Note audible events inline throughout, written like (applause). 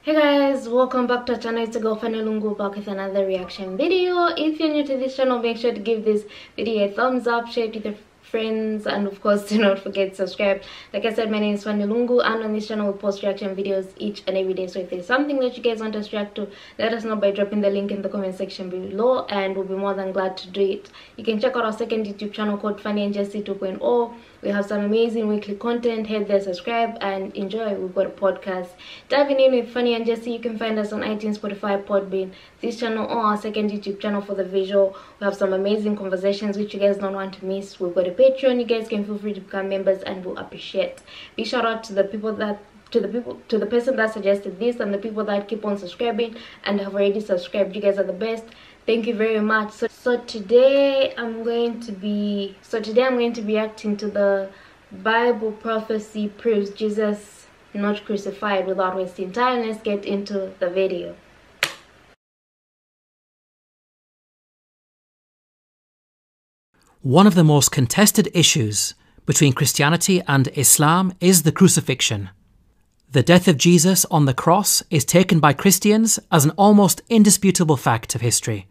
Hey guys, welcome back to our channel. It's a girl Lungu back with another reaction video. If you're new to this channel, make sure to give this video a thumbs up, share it with your friends, and of course (laughs) do not forget to subscribe. Like I said, my name is Fanny and on this channel we post reaction videos each and every day. So if there's something that you guys want us to react to, let us know by dropping the link in the comment section below, and we'll be more than glad to do it. You can check out our second YouTube channel called Fanny and Jessy 2.0. We have some amazing weekly content. Head there, subscribe, and enjoy. We've got a podcast. Diving in with Fanny and Jessy, you can find us on iTunes, Spotify, Podbean, this channel, or our second YouTube channel for the visual. We have some amazing conversations which you guys don't want to miss. We've got a Patreon. You guys can feel free to become members, and we'll appreciate. Big shout out to the people that to the people to the person that suggested this and the people that keep on subscribing and have already subscribed you guys are the best thank you very much so, so today i'm going to be so today i'm going to be reacting to the bible prophecy proves jesus not crucified without wasting time let's get into the video One of the most contested issues between Christianity and Islam is the crucifixion. The death of Jesus on the cross is taken by Christians as an almost indisputable fact of history.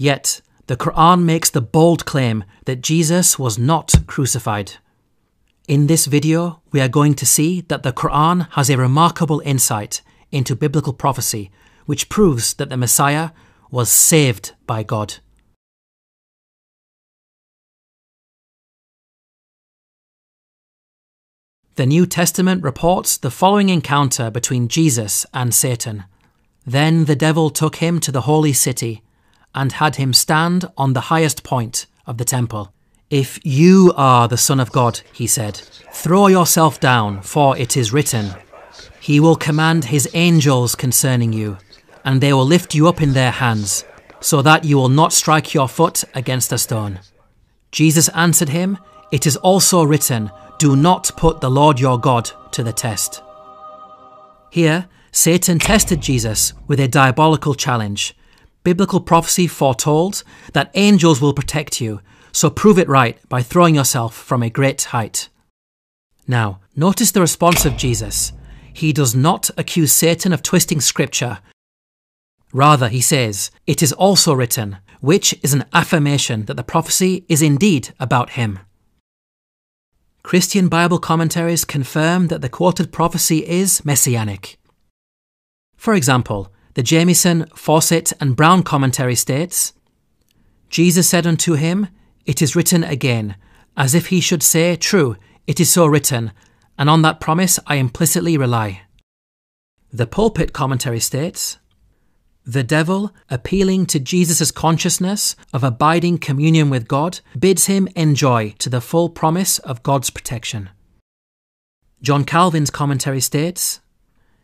Yet, the Quran makes the bold claim that Jesus was not crucified. In this video, we are going to see that the Quran has a remarkable insight into biblical prophecy, which proves that the Messiah was saved by God. The New Testament reports the following encounter between Jesus and Satan. Then the devil took him to the holy city and had him stand on the highest point of the temple. If you are the Son of God, he said, throw yourself down, for it is written, He will command His angels concerning you, and they will lift you up in their hands, so that you will not strike your foot against a stone. Jesus answered him, It is also written, Do not put the Lord your God to the test. Here, Satan tested Jesus with a diabolical challenge. Biblical prophecy foretold that angels will protect you, so prove it right by throwing yourself from a great height. Now, notice the response of Jesus. He does not accuse Satan of twisting scripture. Rather, he says, It is also written, which is an affirmation that the prophecy is indeed about him. Christian Bible commentaries confirm that the quoted prophecy is messianic. For example, the Jamieson, Fausset, and Brown commentary states Jesus said unto him, It is written again, as if he should say, True, it is so written, and on that promise I implicitly rely. The pulpit commentary states The devil, appealing to Jesus' consciousness of abiding communion with God, bids him enjoy to the full promise of God's protection. John Calvin's commentary states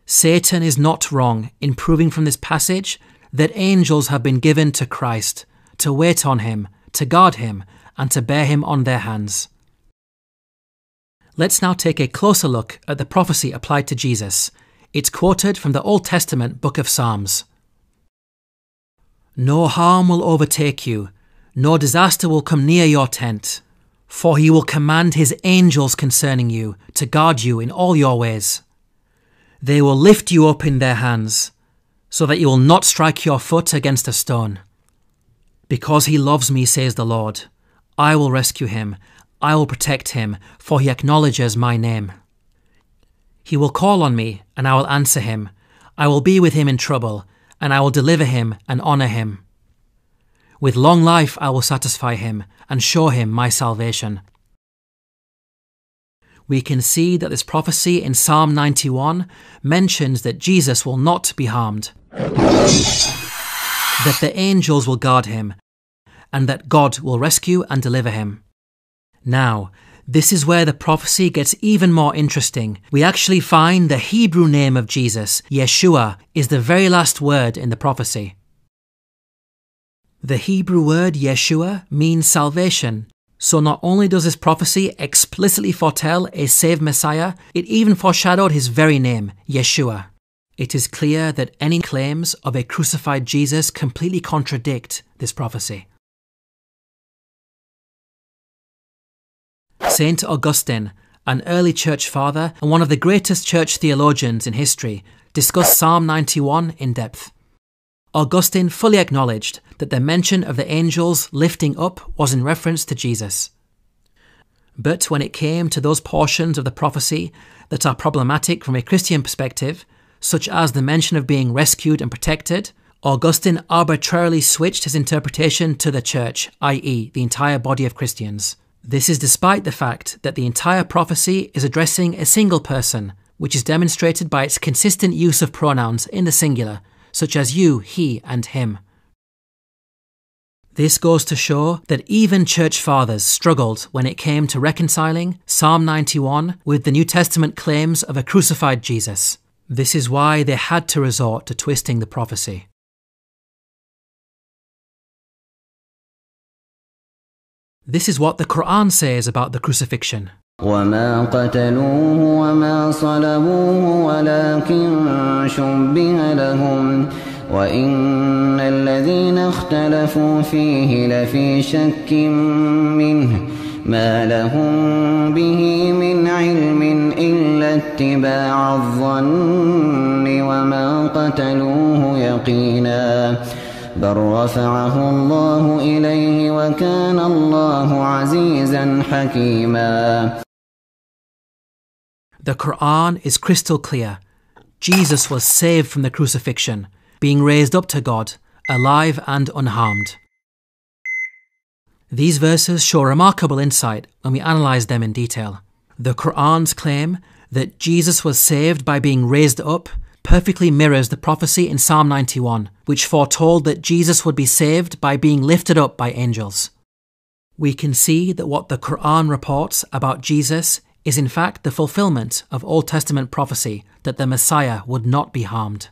Satan is not wrong in proving from this passage that angels have been given to Christ to wait on him, to guard him, and to bear him on their hands. Let's now take a closer look at the prophecy applied to Jesus. It's quoted from the Old Testament book of Psalms. No harm will overtake you, no disaster will come near your tent, for he will command his angels concerning you to guard you in all your ways. They will lift you up in their hands, so that you will not strike your foot against a stone. Because he loves me, says the Lord, I will rescue him, I will protect him, for he acknowledges my name. He will call on me, and I will answer him. I will be with him in trouble, and I will deliver him and honour him. With long life I will satisfy him, and show him my salvation we can see that this prophecy in Psalm 91 mentions that Jesus will not be harmed, that the angels will guard him, and that God will rescue and deliver him. Now, this is where the prophecy gets even more interesting. We actually find the Hebrew name of Jesus, Yeshua, is the very last word in the prophecy. The Hebrew word Yeshua means salvation, so not only does this prophecy explicitly foretell a saved Messiah, it even foreshadowed his very name, Yeshua. It is clear that any claims of a crucified Jesus completely contradict this prophecy. Saint Augustine, an early church father and one of the greatest church theologians in history, discussed Psalm 91 in depth. Augustine fully acknowledged that the mention of the angels lifting up was in reference to Jesus. But when it came to those portions of the prophecy that are problematic from a Christian perspective, such as the mention of being rescued and protected, Augustine arbitrarily switched his interpretation to the church, i.e., the entire body of Christians. This is despite the fact that the entire prophecy is addressing a single person, which is demonstrated by its consistent use of pronouns in the singular, such as you, he, and him. This goes to show that even church fathers struggled when it came to reconciling Psalm 91 with the New Testament claims of a crucified Jesus. This is why they had to resort to twisting the prophecy. This is what the Quran says about the crucifixion. وما قتلوه وما صلبوه ولكن شبه لهم وإن الذين اختلفوا فيه لفي شك منه ما لهم به من علم إلا اتباع الظن وما قتلوه يقينا بل رفعه الله إليه وكان الله عزيزا حكيما The Quran is crystal clear. Jesus was saved from the crucifixion, being raised up to God, alive and unharmed. These verses show remarkable insight when we analyze them in detail. The Quran's claim that Jesus was saved by being raised up perfectly mirrors the prophecy in Psalm 91, which foretold that Jesus would be saved by being lifted up by angels. We can see that what the Quran reports about Jesus is in fact the fulfillment of Old Testament prophecy that the Messiah would not be harmed.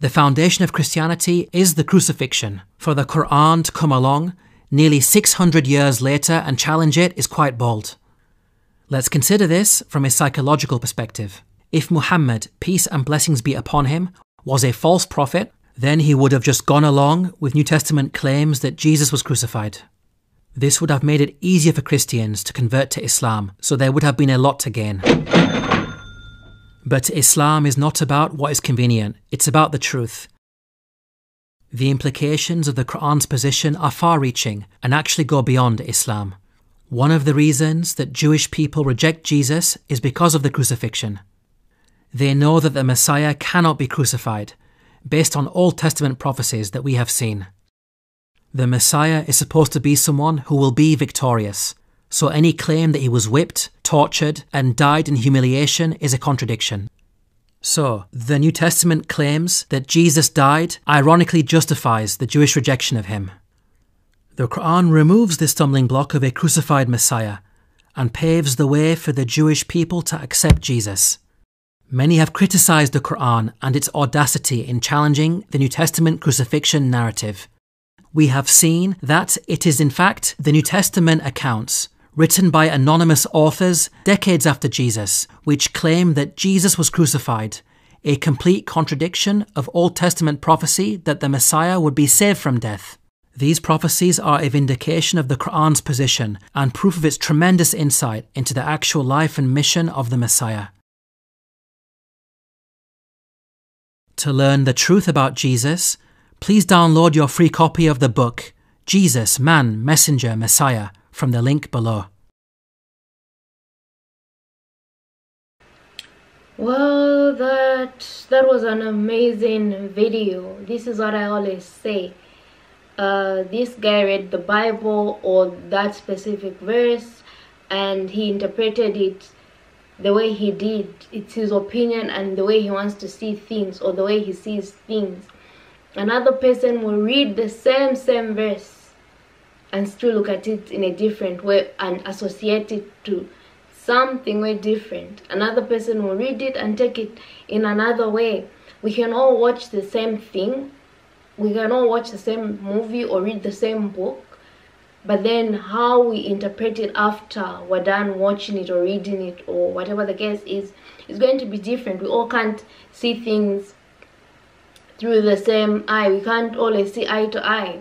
The foundation of Christianity is the crucifixion. For the Quran to come along nearly 600 years later and challenge it is quite bold. Let's consider this from a psychological perspective. If Muhammad, peace and blessings be upon him, was a false prophet, then he would have just gone along with New Testament claims that Jesus was crucified. This would have made it easier for Christians to convert to Islam, so there would have been a lot to gain. But Islam is not about what is convenient, it's about the truth. The implications of the Quran's position are far reaching and actually go beyond Islam. One of the reasons that Jewish people reject Jesus is because of the crucifixion. They know that the Messiah cannot be crucified, based on Old Testament prophecies that we have seen. The Messiah is supposed to be someone who will be victorious, so any claim that he was whipped, tortured, and died in humiliation is a contradiction. So, the New Testament claims that Jesus died ironically justifies the Jewish rejection of him. The Quran removes the stumbling block of a crucified Messiah and paves the way for the Jewish people to accept Jesus. Many have criticized the Quran and its audacity in challenging the New Testament crucifixion narrative. We have seen that it is in fact the New Testament accounts written by anonymous authors decades after Jesus, which claim that Jesus was crucified, a complete contradiction of Old Testament prophecy that the Messiah would be saved from death. These prophecies are a vindication of the Quran's position and proof of its tremendous insight into the actual life and mission of the Messiah. To learn the truth about Jesus, please download your free copy of the book, Jesus, Man, Messenger, Messiah, from the link below. Well, that that was an amazing video. This is what I always say. Uh, this guy read the Bible or that specific verse, and he interpreted it the way he did. It's his opinion and the way he wants to see things or the way he sees things. Another person will read the same same verse and still look at it in a different way and associate it to something way different. Another person will read it and take it in another way. We can all watch the same thing. We can all watch the same movie or read the same book. But then how we interpret it after we're done watching it or reading it or whatever the case is, is going to be different. We all can't see things through the same eye. We can't always see eye to eye.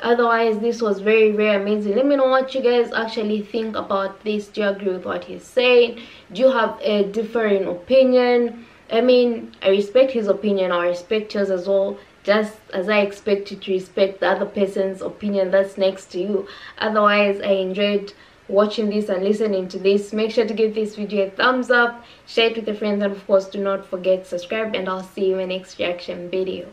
otherwise this was very very amazing let me know what you guys actually think about this do you agree with what he's saying do you have a differing opinion i mean i respect his opinion i respect yours as well just as i expect you to respect the other person's opinion that's next to you. Otherwise i enjoyed watching this and listening to this. Make sure to give this video a thumbs up. Share it with your friends and of course do not forget subscribe and i'll see you in my next reaction video